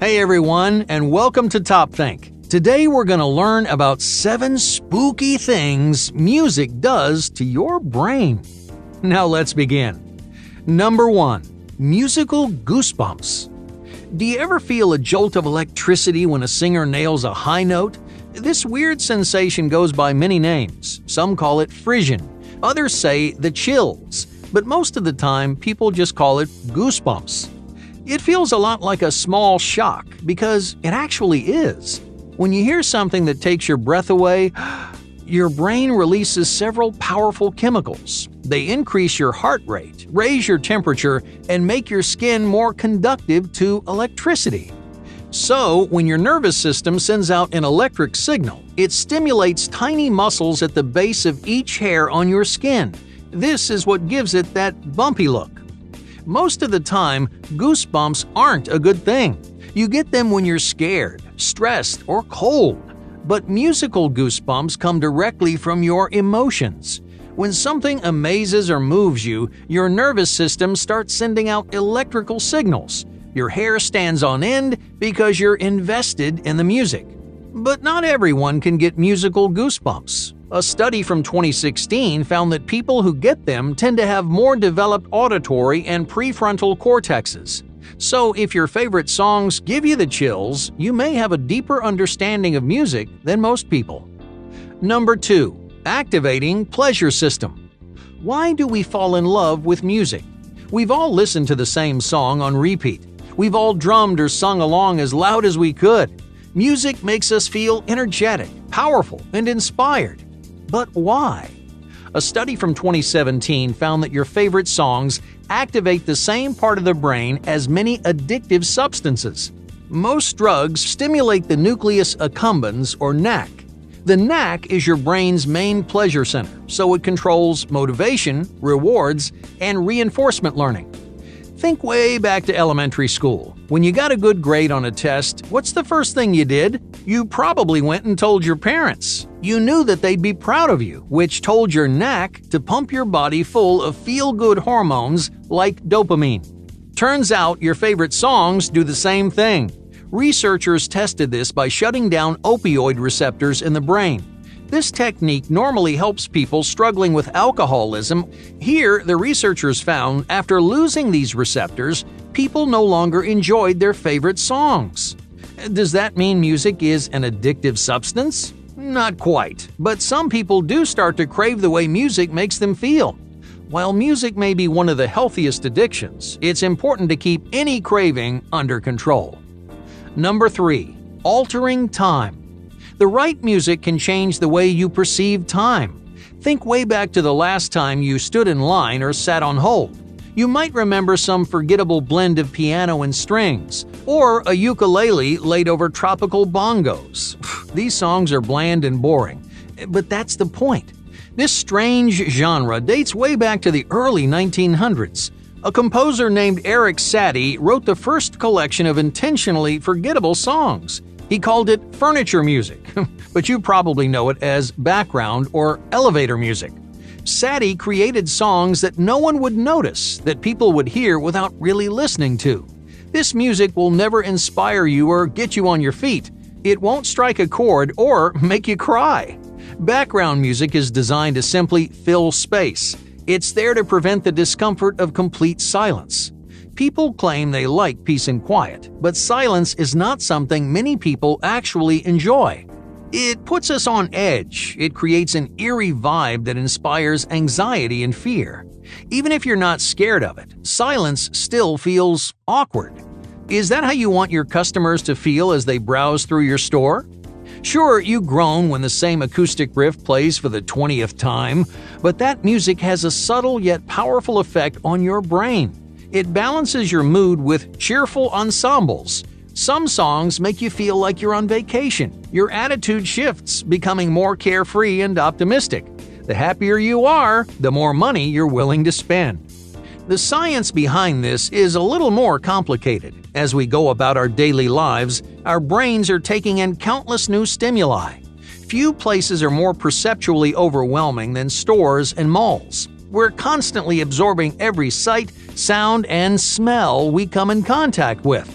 Hey everyone, and welcome to Top Think. Today we're going to learn about seven spooky things music does to your brain. Now let's begin. Number 1. Musical goosebumps. Do you ever feel a jolt of electricity when a singer nails a high note? This weird sensation goes by many names. Some call it frisson, others say the chills, but most of the time people just call it goosebumps. It feels a lot like a small shock because it actually is. When you hear something that takes your breath away, your brain releases several powerful chemicals. They increase your heart rate, raise your temperature, and make your skin more conductive to electricity. So, when your nervous system sends out an electric signal, it stimulates tiny muscles at the base of each hair on your skin. This is what gives it that bumpy look. Most of the time, goosebumps aren't a good thing. You get them when you're scared, stressed, or cold. But musical goosebumps come directly from your emotions. When something amazes or moves you, your nervous system starts sending out electrical signals. Your hair stands on end because you're invested in the music. But not everyone can get musical goosebumps. A study from 2016 found that people who get them tend to have more developed auditory and prefrontal cortexes. So, if your favorite songs give you the chills, you may have a deeper understanding of music than most people. Number 2. Activating pleasure system. Why do we fall in love with music? We've all listened to the same song on repeat. We've all drummed or sung along as loud as we could. Music makes us feel energetic, powerful, and inspired. But why? A study from 2017 found that your favorite songs activate the same part of the brain as many addictive substances. Most drugs stimulate the nucleus accumbens or NAC. The NAC is your brain's main pleasure center, so it controls motivation, rewards, and reinforcement learning. Think way back to elementary school. When you got a good grade on a test, what's the first thing you did? You probably went and told your parents. You knew that they'd be proud of you, which told your NAC to pump your body full of feel good hormones like dopamine. Turns out your favorite songs do the same thing. Researchers tested this by shutting down opioid receptors in the brain. This technique normally helps people struggling with alcoholism. Here, the researchers found after losing these receptors, people no longer enjoyed their favorite songs. Does that mean music is an addictive substance? Not quite, but some people do start to crave the way music makes them feel. While music may be one of the healthiest addictions, it's important to keep any craving under control. Number 3. Altering time. The right music can change the way you perceive time. Think way back to the last time you stood in line or sat on hold. You might remember some forgettable blend of piano and strings, or a ukulele laid over tropical bongos. These songs are bland and boring, but that's the point. This strange genre dates way back to the early 1900s. A composer named Erik Satie wrote the first collection of intentionally forgettable songs. He called it furniture music, but you probably know it as background or elevator music. Satie created songs that no one would notice, that people would hear without really listening to. This music will never inspire you or get you on your feet. It won't strike a chord or make you cry. Background music is designed to simply fill space. It's there to prevent the discomfort of complete silence. People claim they like peace and quiet, but silence is not something many people actually enjoy. It puts us on edge, it creates an eerie vibe that inspires anxiety and fear. Even if you're not scared of it, silence still feels awkward. Is that how you want your customers to feel as they browse through your store? Sure, you groan when the same acoustic riff plays for the 20th time, but that music has a subtle yet powerful effect on your brain. It balances your mood with cheerful ensembles. Some songs make you feel like you're on vacation. Your attitude shifts, becoming more carefree and optimistic. The happier you are, the more money you're willing to spend. The science behind this is a little more complicated. As we go about our daily lives, our brains are taking in countless new stimuli. Few places are more perceptually overwhelming than stores and malls. We're constantly absorbing every sight, sound, and smell we come in contact with.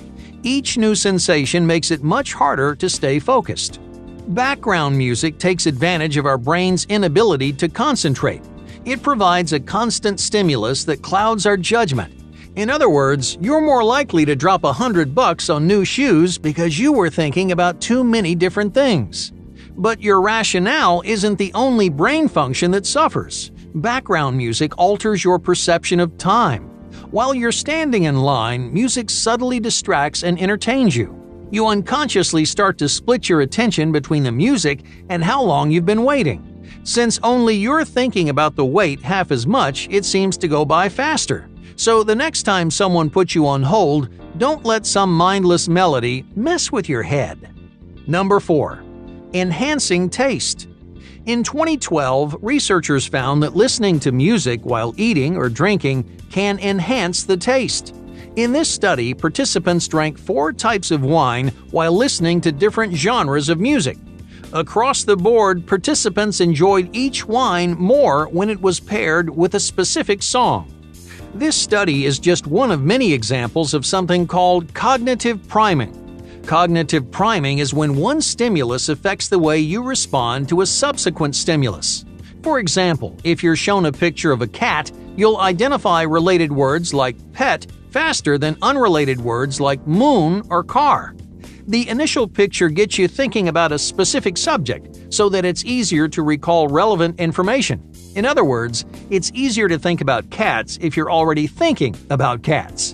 Each new sensation makes it much harder to stay focused. Background music takes advantage of our brain's inability to concentrate. It provides a constant stimulus that clouds our judgment. In other words, you're more likely to drop a hundred bucks on new shoes because you were thinking about too many different things. But your rationale isn't the only brain function that suffers. Background music alters your perception of time. While you're standing in line, music subtly distracts and entertains you you unconsciously start to split your attention between the music and how long you've been waiting. Since only you're thinking about the wait half as much, it seems to go by faster. So the next time someone puts you on hold, don't let some mindless melody mess with your head. Number 4. Enhancing taste. In 2012, researchers found that listening to music while eating or drinking can enhance the taste. In this study, participants drank four types of wine while listening to different genres of music. Across the board, participants enjoyed each wine more when it was paired with a specific song. This study is just one of many examples of something called cognitive priming. Cognitive priming is when one stimulus affects the way you respond to a subsequent stimulus. For example, if you're shown a picture of a cat, you'll identify related words like pet faster than unrelated words like moon or car. The initial picture gets you thinking about a specific subject so that it's easier to recall relevant information. In other words, it's easier to think about cats if you're already thinking about cats.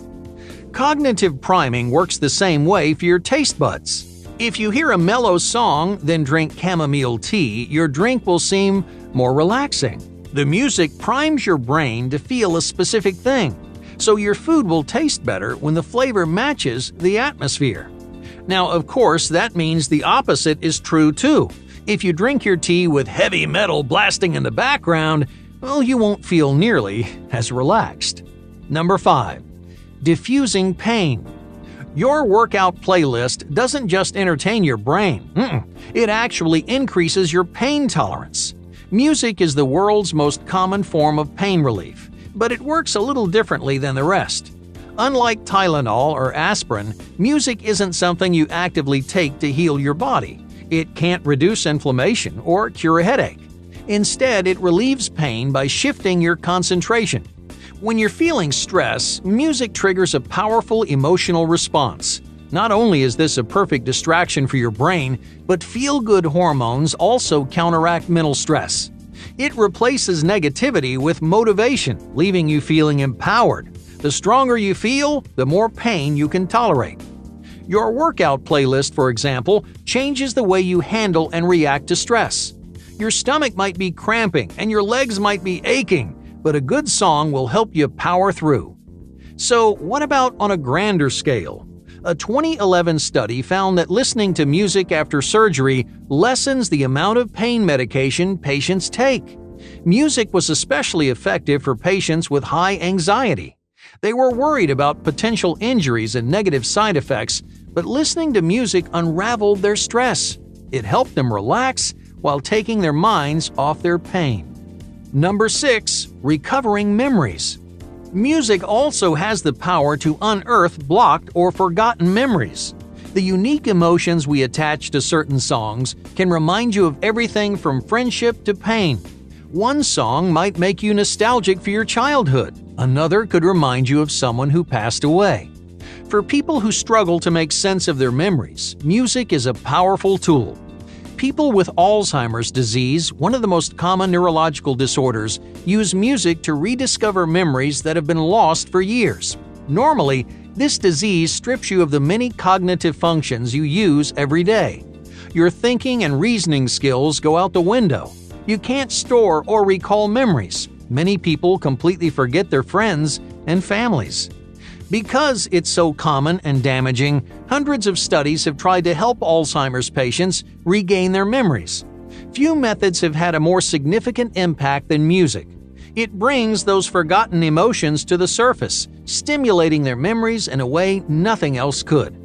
Cognitive priming works the same way for your taste buds. If you hear a mellow song, then drink chamomile tea, your drink will seem more relaxing. The music primes your brain to feel a specific thing so your food will taste better when the flavor matches the atmosphere. Now, of course, that means the opposite is true too. If you drink your tea with heavy metal blasting in the background, well, you won't feel nearly as relaxed. Number 5. Diffusing pain. Your workout playlist doesn't just entertain your brain, Mm-mm. it actually increases your pain tolerance. Music is the world's most common form of pain relief but it works a little differently than the rest. Unlike Tylenol or aspirin, music isn't something you actively take to heal your body. It can't reduce inflammation or cure a headache. Instead, it relieves pain by shifting your concentration. When you're feeling stress, music triggers a powerful emotional response. Not only is this a perfect distraction for your brain, but feel good hormones also counteract mental stress. It replaces negativity with motivation, leaving you feeling empowered. The stronger you feel, the more pain you can tolerate. Your workout playlist, for example, changes the way you handle and react to stress. Your stomach might be cramping and your legs might be aching, but a good song will help you power through. So, what about on a grander scale? A 2011 study found that listening to music after surgery lessens the amount of pain medication patients take. Music was especially effective for patients with high anxiety. They were worried about potential injuries and negative side effects, but listening to music unraveled their stress. It helped them relax while taking their minds off their pain. Number 6. Recovering memories. Music also has the power to unearth blocked or forgotten memories. The unique emotions we attach to certain songs can remind you of everything from friendship to pain. One song might make you nostalgic for your childhood, another could remind you of someone who passed away. For people who struggle to make sense of their memories, music is a powerful tool. People with Alzheimer's disease, one of the most common neurological disorders, use music to rediscover memories that have been lost for years. Normally, this disease strips you of the many cognitive functions you use every day. Your thinking and reasoning skills go out the window. You can't store or recall memories. Many people completely forget their friends and families. Because it's so common and damaging, hundreds of studies have tried to help Alzheimer's patients regain their memories. Few methods have had a more significant impact than music. It brings those forgotten emotions to the surface, stimulating their memories in a way nothing else could.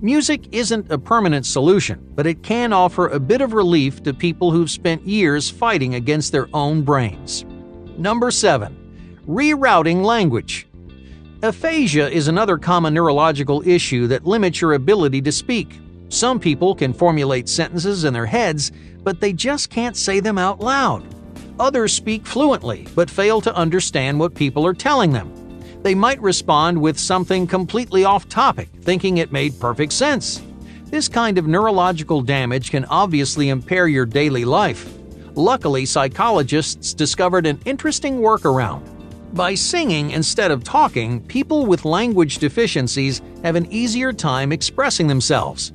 Music isn't a permanent solution, but it can offer a bit of relief to people who've spent years fighting against their own brains. Number 7. Rerouting language. Aphasia is another common neurological issue that limits your ability to speak. Some people can formulate sentences in their heads, but they just can't say them out loud. Others speak fluently, but fail to understand what people are telling them. They might respond with something completely off topic, thinking it made perfect sense. This kind of neurological damage can obviously impair your daily life. Luckily, psychologists discovered an interesting workaround. By singing instead of talking, people with language deficiencies have an easier time expressing themselves.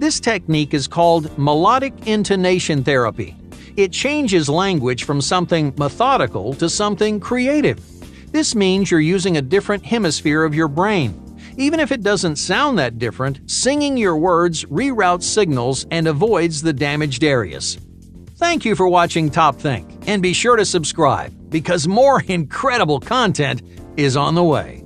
This technique is called melodic intonation therapy. It changes language from something methodical to something creative. This means you're using a different hemisphere of your brain. Even if it doesn't sound that different, singing your words reroutes signals and avoids the damaged areas. Thank you for watching Top Think, and be sure to subscribe because more incredible content is on the way.